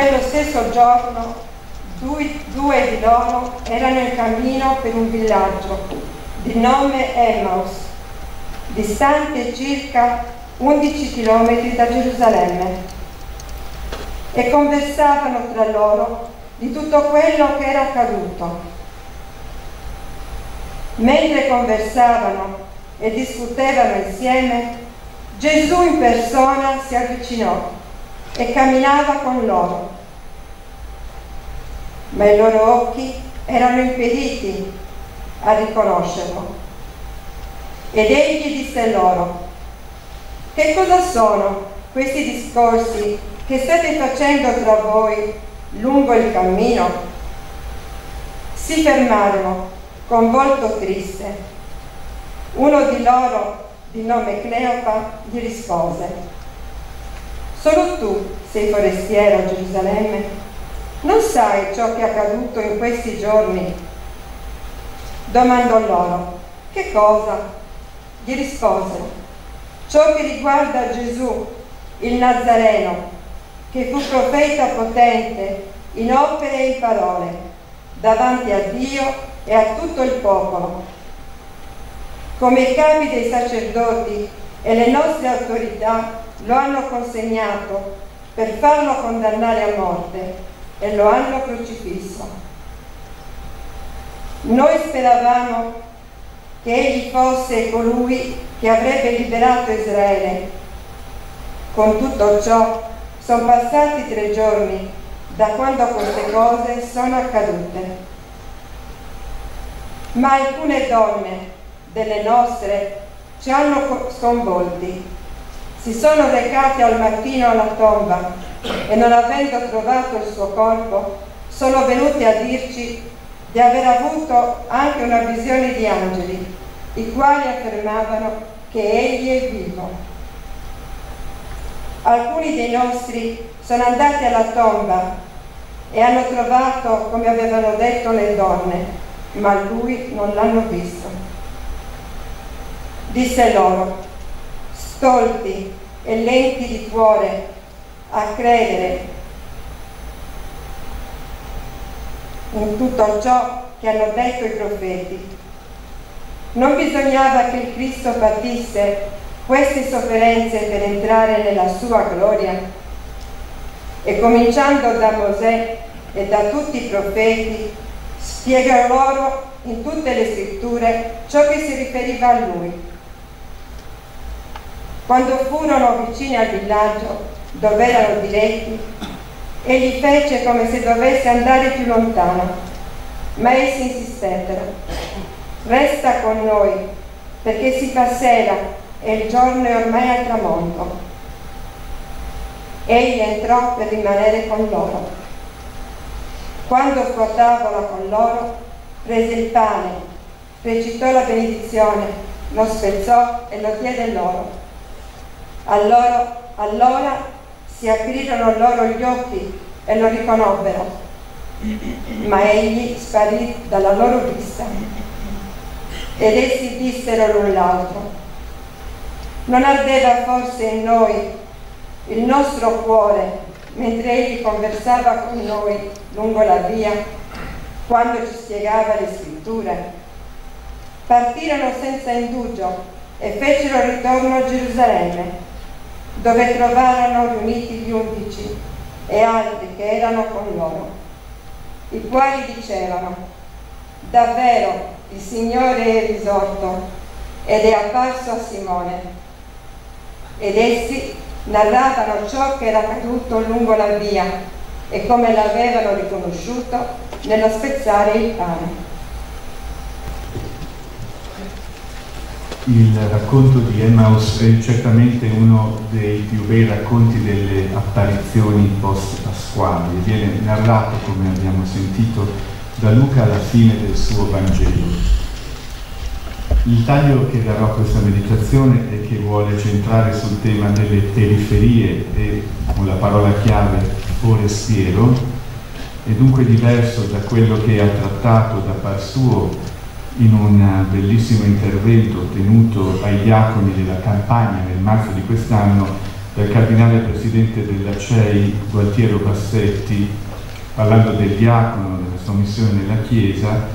Quello stesso giorno due, due di loro erano in cammino per un villaggio di nome Emmaus, distante circa 11 km da Gerusalemme, e conversavano tra loro di tutto quello che era accaduto. Mentre conversavano e discutevano insieme, Gesù in persona si avvicinò e camminava con loro. Ma i loro occhi erano impediti a riconoscerlo. Ed egli disse loro, che cosa sono questi discorsi che state facendo tra voi lungo il cammino? Si fermarono con volto triste. Uno di loro, di nome Cleopa, gli rispose, solo tu sei forestiero a Gerusalemme? Non sai ciò che è accaduto in questi giorni? Domandò loro, che cosa? Gli risposero, ciò che riguarda Gesù, il Nazareno, che fu profeta potente in opere e in parole, davanti a Dio e a tutto il popolo. Come i capi dei sacerdoti e le nostre autorità lo hanno consegnato per farlo condannare a morte e lo hanno crocifisso. Noi speravamo che egli fosse colui che avrebbe liberato Israele. Con tutto ciò sono passati tre giorni da quando queste cose sono accadute. Ma alcune donne delle nostre ci hanno sconvolti. Si sono recate al mattino alla tomba e non avendo trovato il suo corpo sono venute a dirci di aver avuto anche una visione di angeli, i quali affermavano che egli è vivo. Alcuni dei nostri sono andati alla tomba e hanno trovato come avevano detto le donne, ma lui non l'hanno visto. Disse loro, stolti e lenti di cuore a credere in tutto ciò che hanno detto i profeti. Non bisognava che il Cristo patisse queste sofferenze per entrare nella sua gloria? E cominciando da Mosè e da tutti i profeti, spiega loro in tutte le scritture ciò che si riferiva a lui. Quando furono vicini al villaggio dove erano diretti, egli fece come se dovesse andare più lontano, ma essi insistettero, resta con noi, perché si fa sera e il giorno è ormai al tramonto. Egli entrò per rimanere con loro. Quando fu a tavola con loro, prese il pane, recitò la benedizione, lo spezzò e lo diede loro. Allora, allora si aprirono loro gli occhi e lo riconobbero, ma egli sparì dalla loro vista. Ed essi dissero l'un l'altro, non ardeva forse in noi il nostro cuore mentre egli conversava con noi lungo la via, quando ci spiegava le scritture? Partirono senza indugio e fecero ritorno a Gerusalemme, dove trovarono riuniti gli undici e altri che erano con loro, i quali dicevano, davvero il Signore è risorto ed è apparso a Simone ed essi narravano ciò che era accaduto lungo la via e come l'avevano riconosciuto nello spezzare il pane. Il racconto di Emmaus è certamente uno dei più bei racconti delle apparizioni post-pasquali viene narrato, come abbiamo sentito, da Luca alla fine del suo Vangelo. Il taglio che darò a questa meditazione è che vuole centrare sul tema delle periferie e con la parola chiave forestiero, è dunque diverso da quello che ha trattato da par suo in un bellissimo intervento tenuto ai diaconi della campagna nel marzo di quest'anno dal cardinale presidente della CEI Gualtiero Bassetti, parlando del diacono, della sua missione nella Chiesa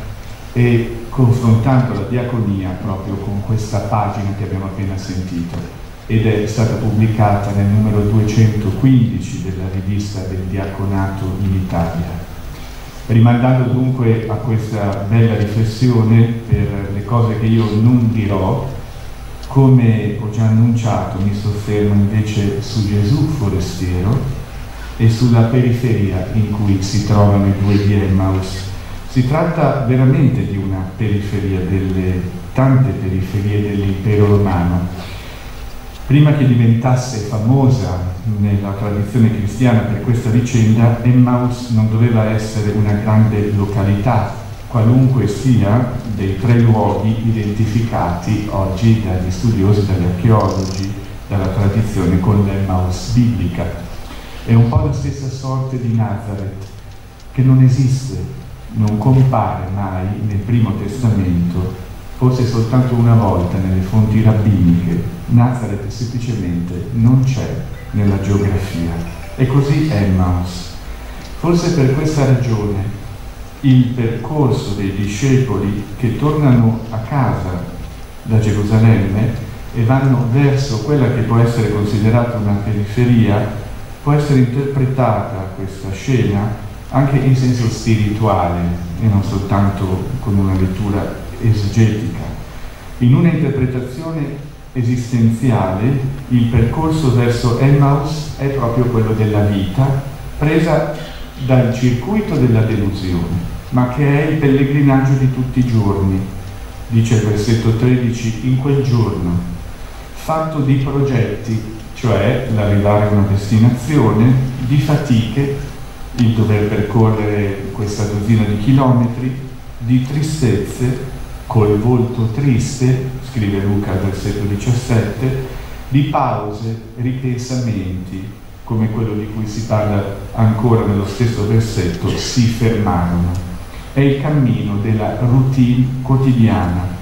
e confrontando la diaconia proprio con questa pagina che abbiamo appena sentito ed è stata pubblicata nel numero 215 della rivista del diaconato in Italia. Rimandando dunque a questa bella riflessione per le cose che io non dirò, come ho già annunciato mi soffermo invece su Gesù forestiero e sulla periferia in cui si trovano i due di Emmaus. Si tratta veramente di una periferia delle tante periferie dell'impero romano Prima che diventasse famosa nella tradizione cristiana per questa vicenda, Emmaus non doveva essere una grande località, qualunque sia dei tre luoghi identificati oggi dagli studiosi, dagli archeologi, dalla tradizione con l'Emmaus biblica. È un po' la stessa sorte di Nazareth, che non esiste, non compare mai nel Primo Testamento forse soltanto una volta nelle fonti rabbiniche, Nazareth semplicemente non c'è nella geografia. E così Emmaus. Forse per questa ragione il percorso dei discepoli che tornano a casa da Gerusalemme e vanno verso quella che può essere considerata una periferia, può essere interpretata questa scena anche in senso spirituale e non soltanto con una lettura esegetica. In una interpretazione esistenziale il percorso verso Emmaus è proprio quello della vita presa dal circuito della delusione, ma che è il pellegrinaggio di tutti i giorni, dice il versetto 13, in quel giorno, fatto di progetti, cioè l'arrivare a una destinazione, di fatiche, il dover percorrere questa dozzina di chilometri, di tristezze, col volto triste, scrive Luca al versetto 17, di pause, ripensamenti, come quello di cui si parla ancora nello stesso versetto, si fermarono. È il cammino della routine quotidiana,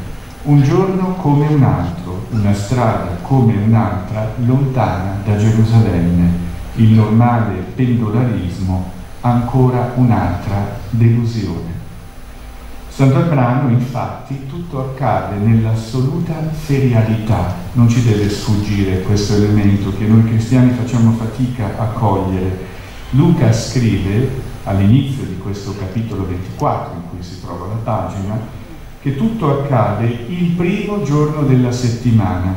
un giorno come un altro, una strada come un'altra, lontana da Gerusalemme, il normale pendolarismo, ancora un'altra delusione. Stando al brano, infatti, tutto accade nell'assoluta ferialità. Non ci deve sfuggire questo elemento che noi cristiani facciamo fatica a cogliere. Luca scrive all'inizio di questo capitolo 24, in cui si trova la pagina, che tutto accade il primo giorno della settimana.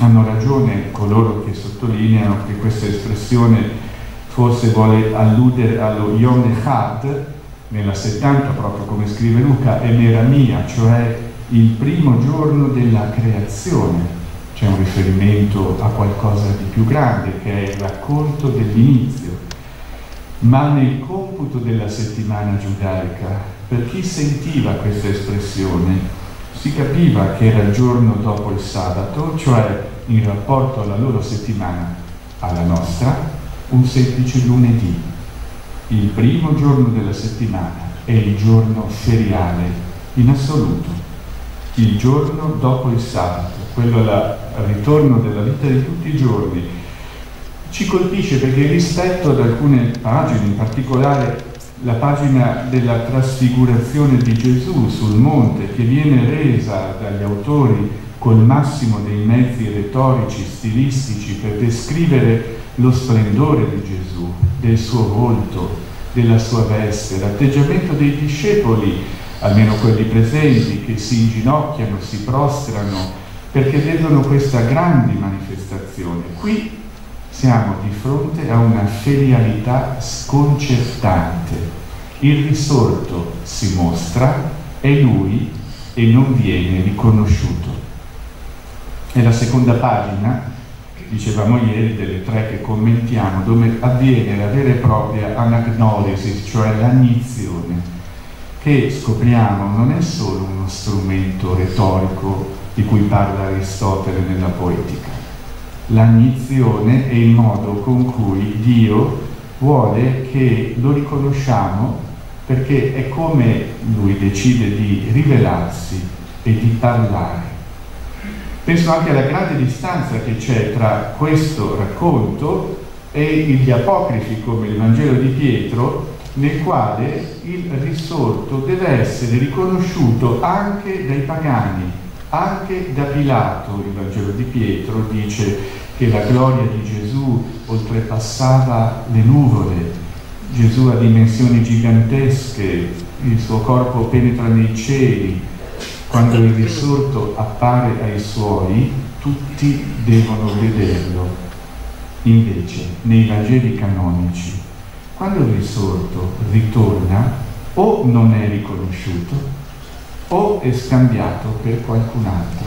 Hanno ragione coloro che sottolineano che questa espressione forse vuole alludere allo Yom Echad, nella 70, proprio come scrive Luca, è Meramia, cioè il primo giorno della creazione. C'è un riferimento a qualcosa di più grande che è il racconto dell'inizio. Ma nel computo della settimana giudaica, per chi sentiva questa espressione, si capiva che era il giorno dopo il sabato, cioè in rapporto alla loro settimana, alla nostra, un semplice lunedì il primo giorno della settimana è il giorno feriale in assoluto, il giorno dopo il sabato, quello al ritorno della vita di tutti i giorni. Ci colpisce perché rispetto ad alcune pagine, in particolare la pagina della trasfigurazione di Gesù sul monte, che viene resa dagli autori col massimo dei mezzi retorici, stilistici, per descrivere lo splendore di Gesù, del suo volto, della sua veste, l'atteggiamento dei discepoli, almeno quelli presenti, che si inginocchiano, si prostrano, perché vedono questa grande manifestazione. Qui siamo di fronte a una ferialità sconcertante. Il risorto si mostra, è lui e non viene riconosciuto. E la seconda pagina dicevamo ieri, delle tre che commentiamo, dove avviene la vera e propria anagnosis, cioè l'agnizione, che scopriamo non è solo uno strumento retorico di cui parla Aristotele nella poetica. L'agnizione è il modo con cui Dio vuole che lo riconosciamo perché è come lui decide di rivelarsi e di parlare Penso anche alla grande distanza che c'è tra questo racconto e gli apocrifi come il Vangelo di Pietro, nel quale il risorto deve essere riconosciuto anche dai pagani, anche da Pilato. Il Vangelo di Pietro dice che la gloria di Gesù oltrepassava le nuvole, Gesù ha dimensioni gigantesche, il suo corpo penetra nei cieli, quando il risorto appare ai suoi, tutti devono vederlo. Invece, nei Vangeli canonici, quando il risorto ritorna, o non è riconosciuto, o è scambiato per qualcun altro.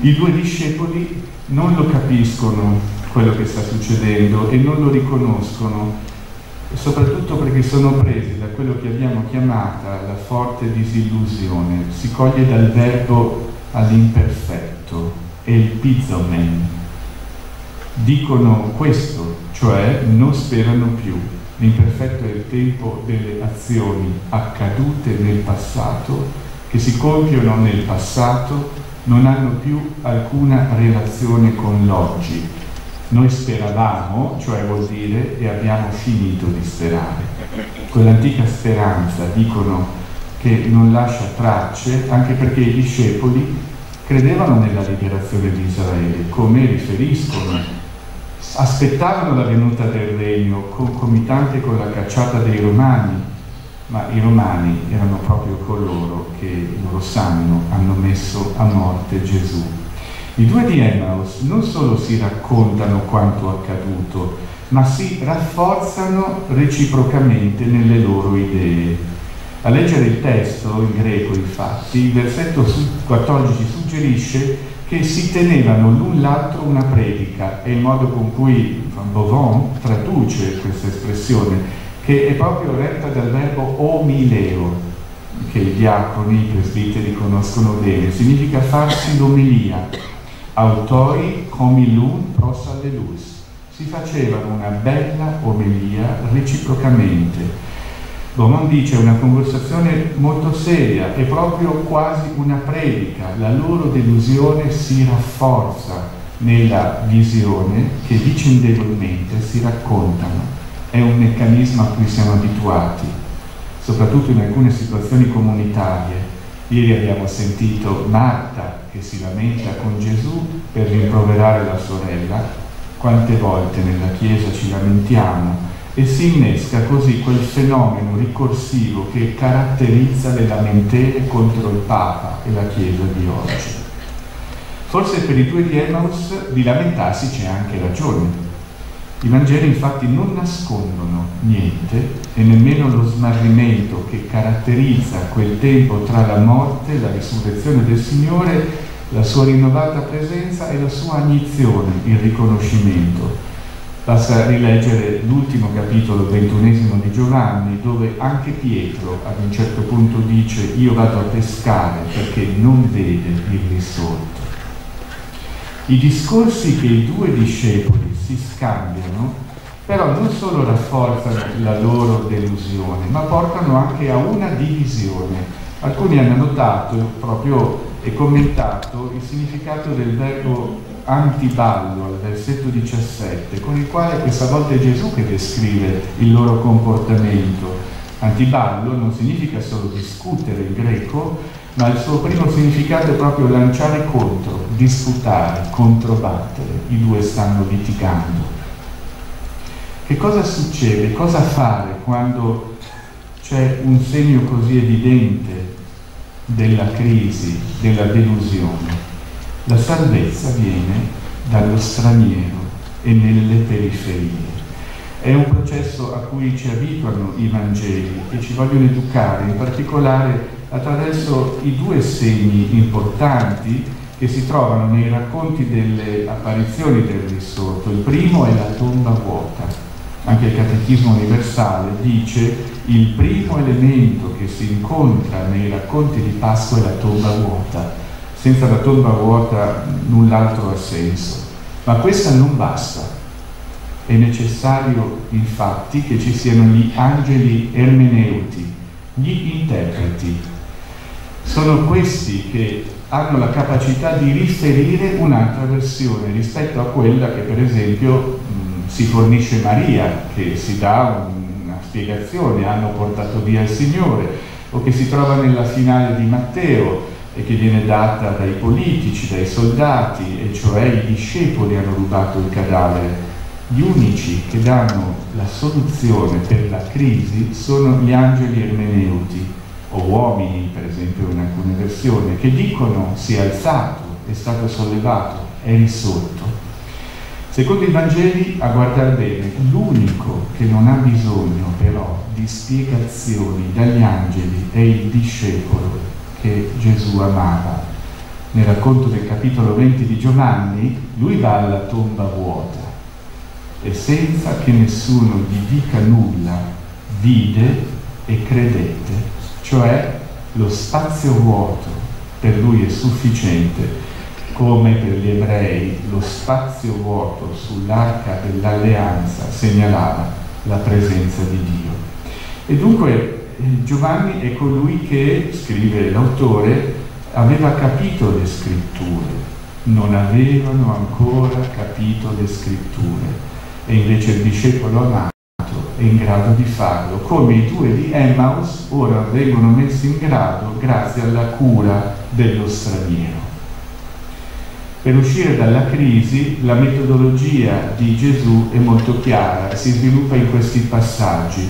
I due discepoli non lo capiscono quello che sta succedendo e non lo riconoscono soprattutto perché sono presi da quello che abbiamo chiamata la forte disillusione, si coglie dal verbo all'imperfetto, e il pizzomen. Dicono questo, cioè non sperano più. L'imperfetto è il tempo delle azioni accadute nel passato, che si compiono nel passato, non hanno più alcuna relazione con l'oggi, noi speravamo, cioè vuol dire e abbiamo finito di sperare. Quell'antica speranza, dicono, che non lascia tracce, anche perché i discepoli credevano nella liberazione di Israele, come riferiscono, aspettavano la venuta del regno concomitante con la cacciata dei romani, ma i romani erano proprio coloro che, loro sanno, hanno messo a morte Gesù. I due di Emmaus non solo si raccontano quanto accaduto, ma si rafforzano reciprocamente nelle loro idee. A leggere il testo in greco, infatti, il versetto 14 suggerisce che si tenevano l'un l'altro una predica, è il modo con cui Van Bovon traduce questa espressione, che è proprio retta dal verbo omileo, che i diaconi, i presbiteri conoscono bene, significa farsi l'omelia, autori comilun pros allelus. Si facevano una bella omelia reciprocamente. Beaumont dice una conversazione molto seria, è proprio quasi una predica, la loro delusione si rafforza nella visione che vicendevolmente si raccontano. È un meccanismo a cui siamo abituati, soprattutto in alcune situazioni comunitarie. Ieri abbiamo sentito Marta che si lamenta con Gesù per rimproverare la sorella, quante volte nella Chiesa ci lamentiamo e si innesca così quel fenomeno ricorsivo che caratterizza le lamentele contro il Papa e la Chiesa di oggi. Forse per i due di Emmaus di lamentarsi c'è anche ragione. I Vangeli infatti non nascondono niente e nemmeno lo smarrimento che caratterizza quel tempo tra la morte, la risurrezione del Signore, la sua rinnovata presenza e la sua agnizione, il riconoscimento. Basta rileggere l'ultimo capitolo ventunesimo di Giovanni, dove anche Pietro ad un certo punto dice io vado a pescare perché non vede il risorto. I discorsi che i due discepoli si scambiano, però non solo rafforzano la loro delusione, ma portano anche a una divisione. Alcuni hanno notato proprio e commentato il significato del verbo antiballo al versetto 17, con il quale questa volta è Gesù che descrive il loro comportamento. Antiballo non significa solo discutere in greco, ma il suo primo significato è proprio lanciare contro, disputare, controbattere. I due stanno litigando. Che cosa succede? Cosa fare quando c'è un segno così evidente della crisi, della delusione? La salvezza viene dallo straniero e nelle periferie. È un processo a cui ci abituano i Vangeli e ci vogliono educare, in particolare attraverso i due segni importanti che si trovano nei racconti delle apparizioni del risorto. Il primo è la tomba vuota. Anche il Catechismo universale dice il primo elemento che si incontra nei racconti di Pasqua è la tomba vuota. Senza la tomba vuota null'altro ha senso. Ma questa non basta. È necessario infatti che ci siano gli angeli ermeneuti, gli interpreti, sono questi che hanno la capacità di riferire un'altra versione rispetto a quella che per esempio mh, si fornisce Maria, che si dà una spiegazione, hanno portato via il Signore, o che si trova nella finale di Matteo e che viene data dai politici, dai soldati, e cioè i discepoli hanno rubato il cadavere. Gli unici che danno la soluzione per la crisi sono gli angeli ermeneuti, o uomini, per esempio in alcune versioni, che dicono si è alzato, è stato sollevato, è risorto. Secondo i Vangeli, a guardare bene, l'unico che non ha bisogno però di spiegazioni dagli angeli è il discepolo che Gesù amava. Nel racconto del capitolo 20 di Giovanni, lui va alla tomba vuota e senza che nessuno gli dica nulla, vide e credette cioè lo spazio vuoto per lui è sufficiente, come per gli ebrei lo spazio vuoto sull'arca dell'alleanza segnalava la presenza di Dio. E dunque eh, Giovanni è colui che, scrive l'autore, aveva capito le scritture, non avevano ancora capito le scritture e invece il discepolo amato è in grado di farlo, come i due di Emmaus ora vengono messi in grado grazie alla cura dello straniero. Per uscire dalla crisi la metodologia di Gesù è molto chiara, si sviluppa in questi passaggi.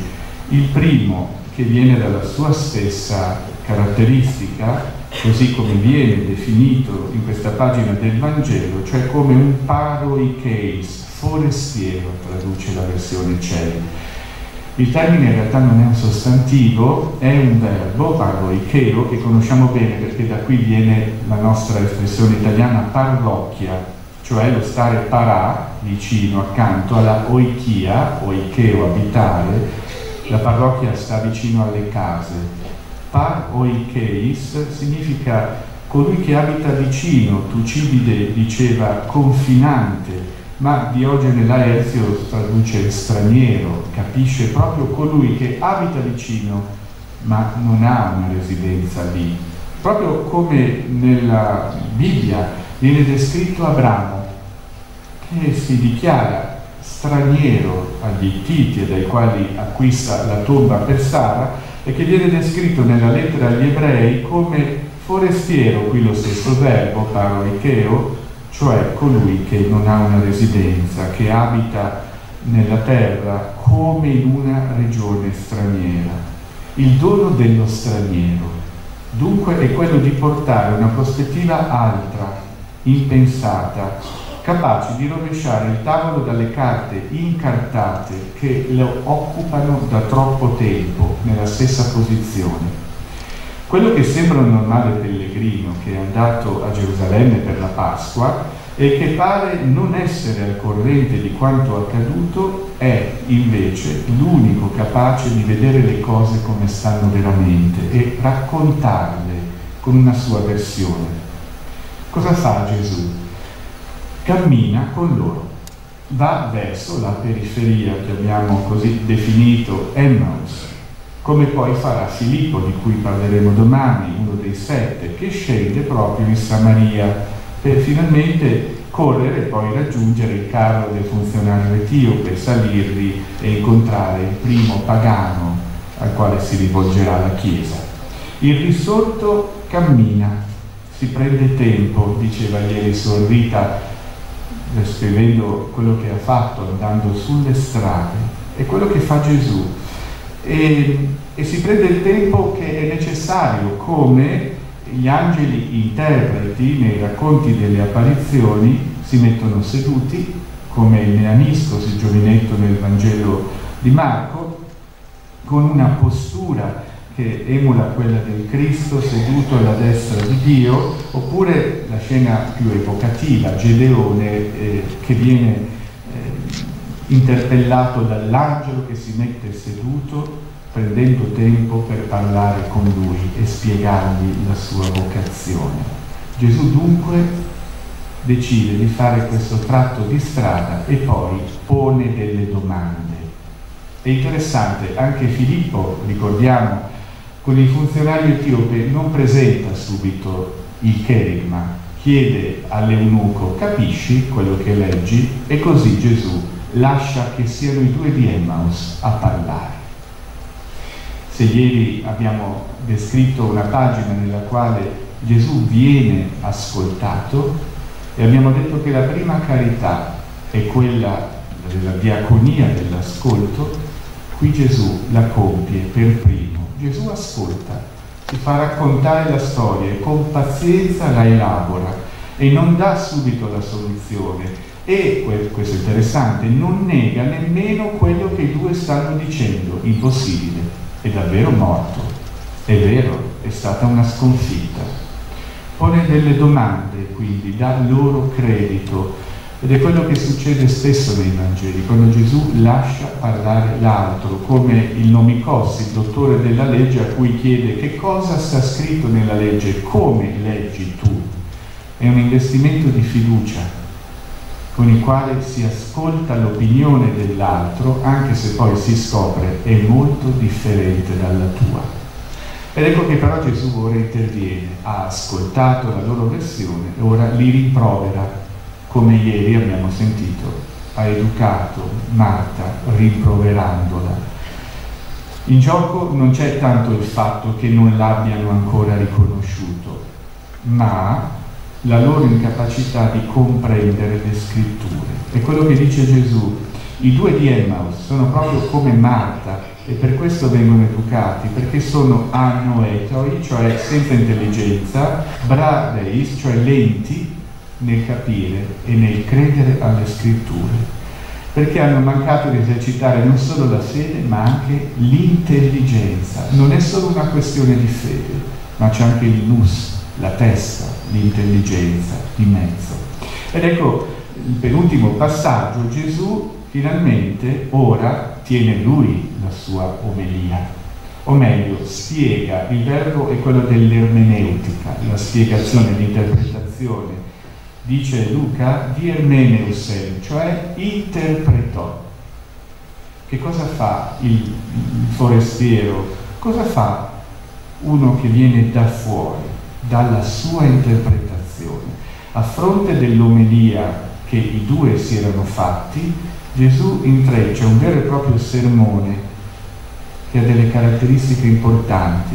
Il primo, che viene dalla sua stessa caratteristica, così come viene definito in questa pagina del Vangelo, cioè come un paroikeis, forestiero, traduce la versione CELI il termine in realtà non è un sostantivo, è un verbo, parroicheo, che conosciamo bene perché da qui viene la nostra espressione italiana parrocchia, cioè lo stare parà, vicino, accanto alla oichia, oicheo, abitare, la parrocchia sta vicino alle case. Par oikeis significa colui che abita vicino, Tucidide diceva confinante, ma Diogene Laezio traduce straniero, capisce proprio colui che abita vicino ma non ha una residenza lì. Proprio come nella Bibbia viene descritto Abramo, che si dichiara straniero agli Ittiti e dai quali acquista la tomba per Sara e che viene descritto nella lettera agli ebrei come forestiero, qui lo stesso verbo, paroicheo, cioè colui che non ha una residenza, che abita nella terra come in una regione straniera. Il dono dello straniero, dunque, è quello di portare una prospettiva altra, impensata, capace di rovesciare il tavolo dalle carte incartate che lo occupano da troppo tempo nella stessa posizione. Quello che sembra un normale pellegrino che è andato a Gerusalemme per la Pasqua e che pare non essere al corrente di quanto accaduto è invece l'unico capace di vedere le cose come stanno veramente e raccontarle con una sua versione. Cosa fa Gesù? Cammina con loro, va verso la periferia che abbiamo così definito Emmaus, come poi farà Filippo, di cui parleremo domani, uno dei sette, che scende proprio in Samaria per finalmente correre e poi raggiungere il carro del funzionario etiope, salirvi e incontrare il primo pagano al quale si rivolgerà la Chiesa. Il risorto cammina, si prende tempo, diceva ieri Sorrita, descrivendo quello che ha fatto andando sulle strade, è quello che fa Gesù e, e si prende il tempo che è necessario, come gli angeli interpreti nei racconti delle apparizioni si mettono seduti, come il Neaniscos, il giovinetto nel Vangelo di Marco, con una postura che emula quella del Cristo seduto alla destra di Dio, oppure la scena più evocativa, Gedeone eh, che viene interpellato dall'angelo che si mette seduto prendendo tempo per parlare con lui e spiegargli la sua vocazione. Gesù dunque decide di fare questo tratto di strada e poi pone delle domande. È interessante, anche Filippo, ricordiamo, con il funzionario etiope non presenta subito il cherigma, chiede all'eunuco capisci quello che leggi e così Gesù lascia che siano i due di Emmaus a parlare. Se ieri abbiamo descritto una pagina nella quale Gesù viene ascoltato e abbiamo detto che la prima carità è quella della diaconia dell'ascolto, qui Gesù la compie per primo. Gesù ascolta, si fa raccontare la storia e con pazienza la elabora e non dà subito la soluzione e, questo è interessante, non nega nemmeno quello che i due stanno dicendo, impossibile, è davvero morto, è vero, è stata una sconfitta. Pone delle domande, quindi, dà loro credito, ed è quello che succede spesso nei Vangeli, quando Gesù lascia parlare l'altro, come il nomicos, il dottore della legge, a cui chiede che cosa sta scritto nella legge, come leggi tu. È un investimento di fiducia con il quale si ascolta l'opinione dell'altro, anche se poi si scopre è molto differente dalla tua. Ed ecco che però Gesù ora interviene, ha ascoltato la loro versione e ora li rimprovera come ieri abbiamo sentito, ha educato Marta rimproverandola. In gioco non c'è tanto il fatto che non l'abbiano ancora riconosciuto, ma la loro incapacità di comprendere le scritture. È quello che dice Gesù. I due di Emmaus sono proprio come Marta e per questo vengono educati, perché sono anoetoi, cioè senza intelligenza, bradeis, cioè lenti nel capire e nel credere alle scritture, perché hanno mancato di esercitare non solo la fede ma anche l'intelligenza. Non è solo una questione di fede, ma c'è anche il nus, la testa, l'intelligenza di mezzo. Ed ecco il penultimo passaggio, Gesù finalmente ora tiene lui la sua omelia, o meglio spiega, il verbo è quello dell'ermeneutica, la spiegazione, l'interpretazione dice Luca, di Ermeneusen, cioè interpretò. Che cosa fa il forestiero? Cosa fa uno che viene da fuori, dalla sua interpretazione? A fronte dell'omelia che i due si erano fatti, Gesù intreccia un vero e proprio sermone che ha delle caratteristiche importanti.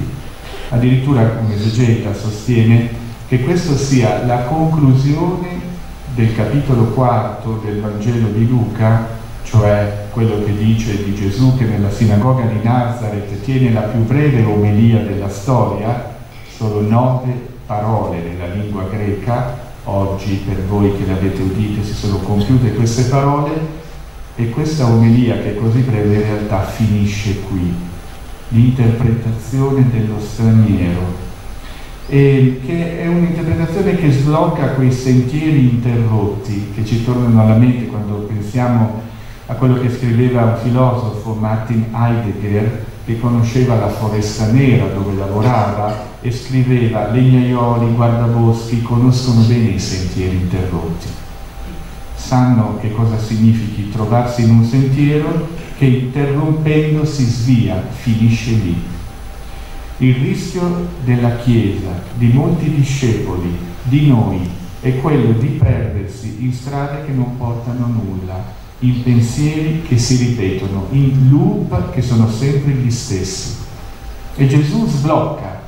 Addirittura un esegeta sostiene che questo sia la conclusione del capitolo quarto del Vangelo di Luca, cioè quello che dice di Gesù che nella sinagoga di Nazareth tiene la più breve omelia della storia, solo nove parole nella lingua greca, oggi per voi che le avete udite si sono compiute queste parole, e questa omelia che è così breve in realtà finisce qui, l'interpretazione dello straniero che è un'interpretazione che sblocca quei sentieri interrotti che ci tornano alla mente quando pensiamo a quello che scriveva un filosofo, Martin Heidegger, che conosceva la foresta nera dove lavorava e scriveva legnaioli, guardaboschi conoscono bene i sentieri interrotti. Sanno che cosa significhi trovarsi in un sentiero che interrompendo si svia, finisce lì il rischio della Chiesa, di molti discepoli, di noi, è quello di perdersi in strade che non portano nulla, in pensieri che si ripetono, in loop che sono sempre gli stessi. E Gesù sblocca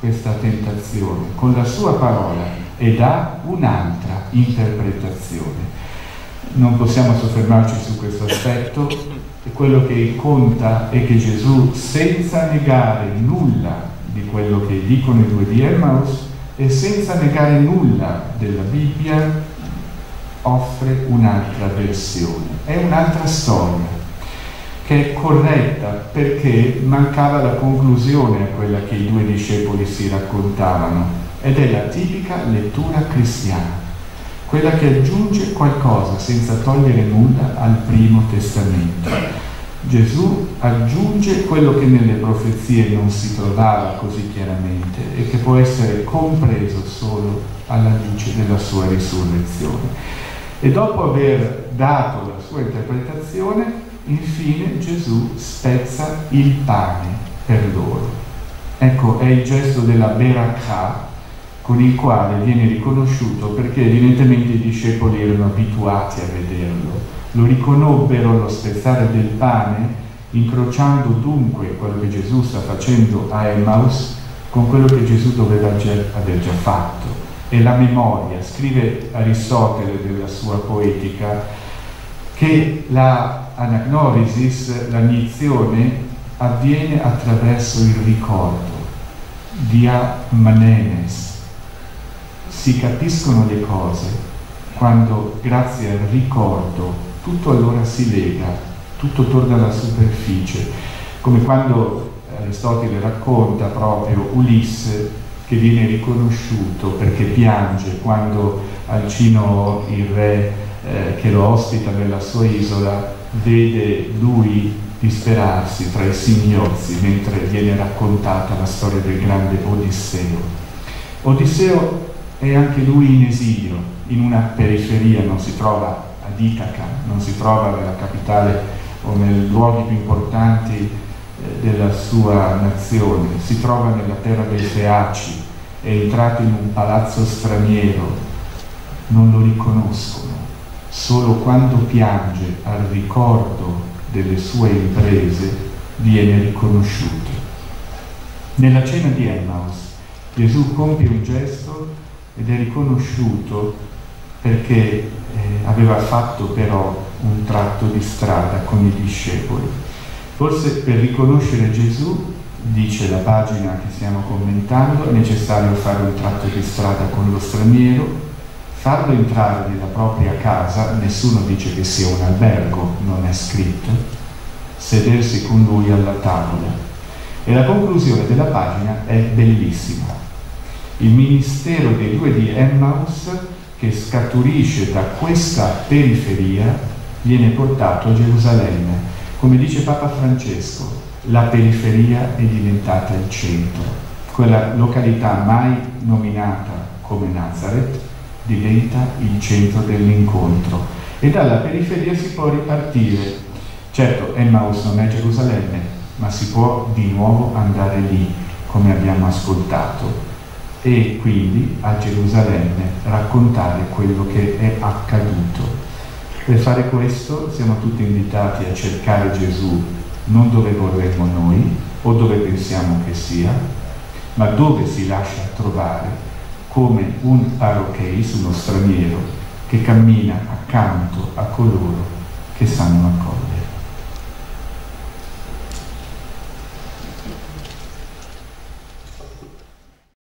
questa tentazione con la sua parola e dà un'altra interpretazione. Non possiamo soffermarci su questo aspetto, quello che conta è che Gesù, senza negare nulla di quello che dicono i due di Emmaus e senza negare nulla della Bibbia, offre un'altra versione, è un'altra storia che è corretta perché mancava la conclusione a quella che i due discepoli si raccontavano ed è la tipica lettura cristiana, quella che aggiunge qualcosa senza togliere nulla al primo testamento. Gesù aggiunge quello che nelle profezie non si trovava così chiaramente e che può essere compreso solo alla luce della sua risurrezione. E dopo aver dato la sua interpretazione, infine Gesù spezza il pane per loro. Ecco, è il gesto della Berakah con il quale viene riconosciuto perché evidentemente i discepoli erano abituati a vederlo. Lo riconobbero allo spezzare del pane, incrociando dunque quello che Gesù sta facendo a Emmaus con quello che Gesù doveva aver già fatto. E la memoria, scrive Aristotele della sua poetica, che la anagnorisis, la avviene attraverso il ricordo, dia manenes, si capiscono le cose quando grazie al ricordo tutto allora si lega, tutto torna alla superficie, come quando Aristotele racconta proprio Ulisse che viene riconosciuto perché piange quando Alcino, il re eh, che lo ospita nella sua isola, vede lui disperarsi tra i singhiozzi mentre viene raccontata la storia del grande Odisseo. Odisseo è anche lui in esilio, in una periferia, non si trova ad Itaca, non si trova nella capitale o nei luoghi più importanti della sua nazione, si trova nella terra dei Feaci, è entrato in un palazzo straniero, non lo riconoscono, solo quando piange al ricordo delle sue imprese viene riconosciuto. Nella cena di Emmaus Gesù compie un gesto ed è riconosciuto perché eh, aveva fatto però un tratto di strada con i discepoli. Forse per riconoscere Gesù, dice la pagina che stiamo commentando, è necessario fare un tratto di strada con lo straniero, farlo entrare nella propria casa, nessuno dice che sia un albergo, non è scritto, sedersi con lui alla tavola. E la conclusione della pagina è bellissima il ministero dei due di Emmaus che scaturisce da questa periferia viene portato a Gerusalemme. Come dice Papa Francesco, la periferia è diventata il centro. Quella località mai nominata come Nazareth diventa il centro dell'incontro e dalla periferia si può ripartire. Certo, Emmaus non è Gerusalemme, ma si può di nuovo andare lì, come abbiamo ascoltato e quindi a Gerusalemme raccontare quello che è accaduto. Per fare questo siamo tutti invitati a cercare Gesù non dove vorremmo noi o dove pensiamo che sia, ma dove si lascia trovare come un parocheis, uno straniero, che cammina accanto a coloro che sanno accogliere.